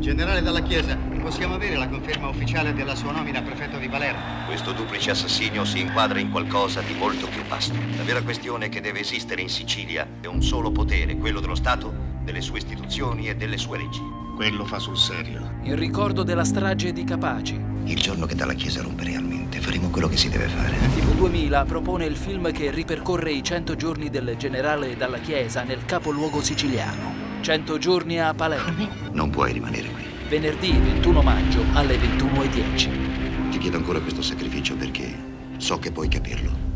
Generale dalla Chiesa, possiamo avere la conferma ufficiale della sua nomina a prefetto di Palermo? Questo duplice assassinio si inquadra in qualcosa di molto più vasto. La vera questione è che deve esistere in Sicilia è un solo potere, quello dello Stato, delle sue istituzioni e delle sue leggi. Quello fa sul serio. In ricordo della strage di Capaci, Il giorno che dalla Chiesa rompe realmente, faremo quello che si deve fare. TV2000 propone il film che ripercorre i 100 giorni del generale Dalla Chiesa nel capoluogo siciliano. 100 giorni a Palermo, Non puoi rimanere qui. venerdì 21 maggio alle 21.10. Ti chiedo ancora questo sacrificio perché so che puoi capirlo.